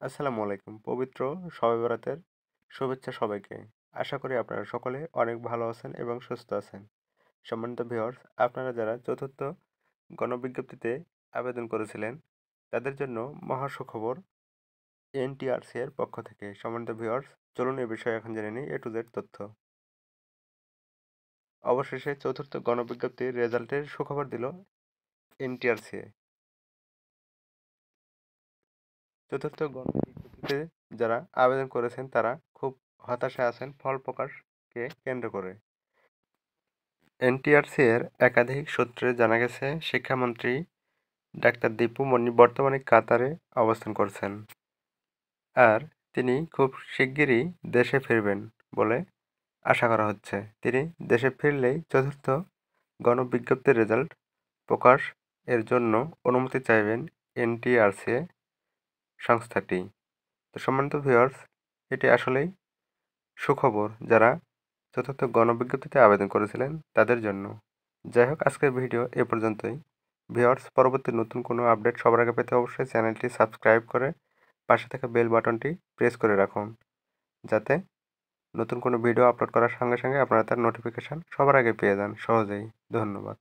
আসসালামু আলাইকুম। পবিত্র শবে বরাতের শুভেচ্ছা সবাইকে। আশা করি আপনারা সকলে অনেক ভালো আছেন এবং সুস্থ আছেন। সম্মানিত ভিওর্স আপনারা যারা চতুর্থ গণবিজ্ঞপ্তিতে আবেদন করেছিলেন, তাদের জন্য মহা সুখবর এনটিআরসি এর পক্ষ থেকে। সম্মানিত ভিওর্স চলুন এ বিষয়ে এখন জেনে নিই এ টু জেড তথ্য। অবশেষে চতুর্থ গণবিজ্ঞপ্তির রেজাল্টের সুখবর দিল এনটিআরসি চতুর্থ গণবিজ্ঞপ্তিতে যারা আবেদন করেছেন, তারা খুব হতাশায় আছেন। ফল প্রকাশকে কেন্দ্র করে। এনটিআরসি এর একাধিক সূত্রে জানা গেছে, শিক্ষামন্ত্রী ডাক্তার দীপু মনি বর্তমানে কাতারে অবস্থান করছেন। আর তিনি খুব শিগগিরই দেশে ফিরবেন বলে আশা করা হচ্ছে। তিনি দেশে ফিরলেই চতুর্থ গণবিজ্ঞপ্তির রেজাল্ট প্রকাশ এর জন্য অনুমতি চাইবেন এনটিআরসি সংস্থাটি। তো সম্মানিত ভিউয়ার্স এটি আসলেই সুখবর যারা চতুর্থ গণবিজ্ঞপ্তিতে আবেদন করেছিলেন তাদের জন্য। যাই হোক, আজকের ভিডিও এ পর্যন্তই। ভিউয়ার্স পরবর্তী নতুন কোনো আপডেট সবার আগে পেতে অবশ্যই চ্যানেলটি সাবস্ক্রাইব করে পাশে থাকা বেল বাটনটি প্রেস করে রাখুন। যাতে নতুন কোনো ভিডিও আপলোড করার সঙ্গে সঙ্গে আপনারা তার নোটিফিকেশান সবার আগে পেয়ে যান। সহজেই। ধন্যবাদ।